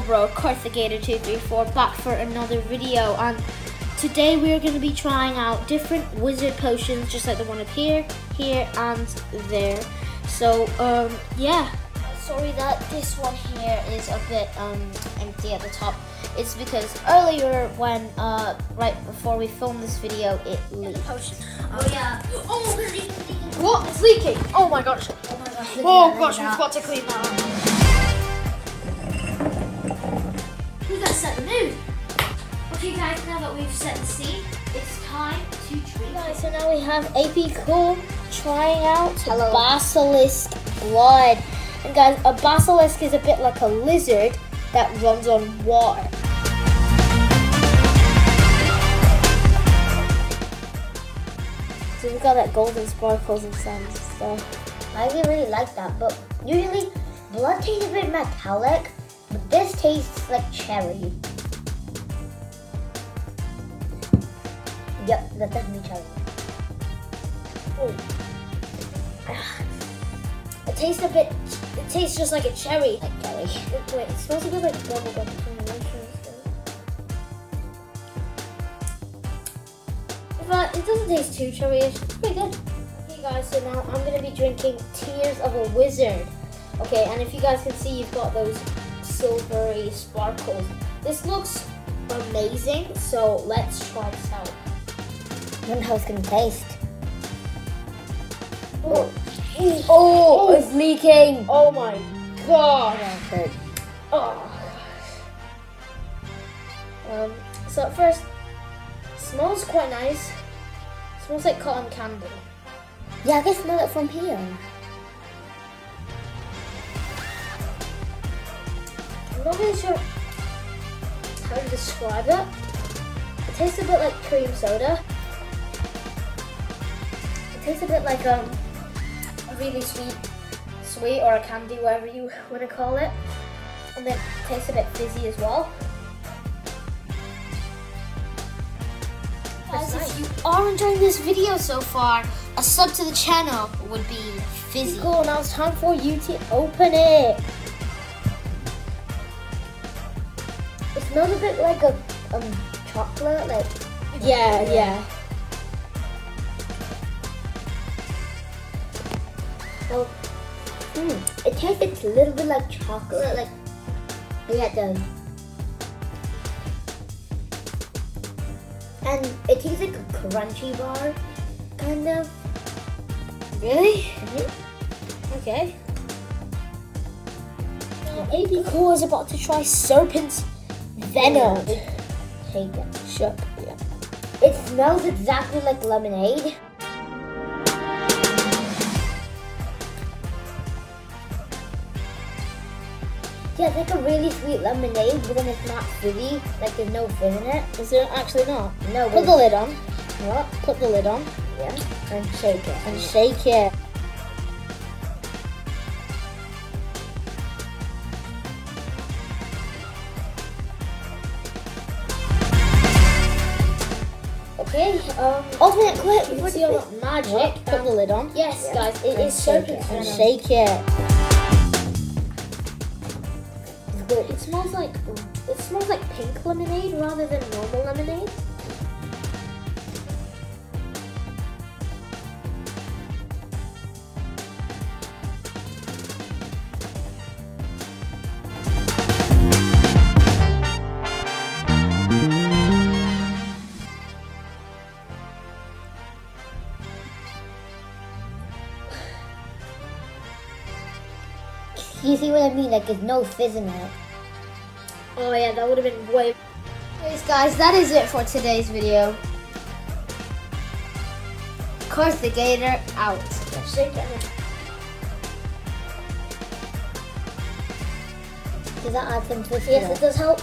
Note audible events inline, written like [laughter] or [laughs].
bro, Karthigator234, back for another video. And today we're going to be trying out different wizard potions, just like the one up here, here, and there. So, um, yeah. Sorry that this one here is a bit um, empty at the top. It's because earlier when, uh, right before we filmed this video, it leaked. Potion. Oh yeah. Oh, it's leaking. What? It's leaking. Oh my gosh. Oh my gosh. Oh gosh, we've got to clean that up. Set the mood. Okay guys, now that we've set the scene, it's time to drink. Guys, so now we have AP Cool trying out Hello. Basilisk Blood. And guys, a basilisk is a bit like a lizard that runs on water. So we've got that golden sparkles and some stuff. I really, really like that, but usually blood tastes a bit metallic, but this tastes like cherry. Yep, that's definitely cherry. Oh. It tastes a bit, it tastes just like a cherry. Like Wait, it smells a bit like bubblegum. But it doesn't taste too cherryish. It's pretty good. Okay guys, so now I'm gonna be drinking Tears of a Wizard. Okay, and if you guys can see, you've got those silvery sparkles. This looks amazing, so let's try this out. I wonder how it's gonna taste. Oh, Oh, it's leaking. oh my god. Oh. Um, so at first, smells quite nice. Smells like cotton candy. Yeah, I can smell it from here. Not really sure how to describe it. It tastes a bit like cream soda. It tastes a bit like um, a really sweet, sweet or a candy, whatever you [laughs] want to call it. And then it tastes a bit fizzy as well. Guys, if you are enjoying this video so far, a sub to the channel would be fizzy. Cool, now it's time for you to open it. Smells a bit like a um chocolate, like Yeah, yeah. oh, hmm. It tastes a little bit like chocolate, like yeah, it does. And it tastes like a crunchy bar, kind of. Really? Mhm. Okay. Now, AB Cool is about to try Serpent's Venom. Take it. Yeah. It smells exactly like lemonade. Yeah, it's like a really sweet lemonade, but then it's not fizzy. Like there's no fizz in it. Is there actually not? No, Put the lid on. what? Put the lid on Yeah, and shake it. and shake it. Okay, um, Open it quick. you see all the- that magic. What? Put the lid on. Yes, Yeah. guys, it And is shake Serpent's it. Shake it. It smells like it smells like pink lemonade rather than normal lemonade. You see what I mean? Like there's no fizz in it. Oh yeah, that would have been way. Anyways, guys, that is it for today's video. Karthigator the Gator out. Does that add some twist? Yes, it does help.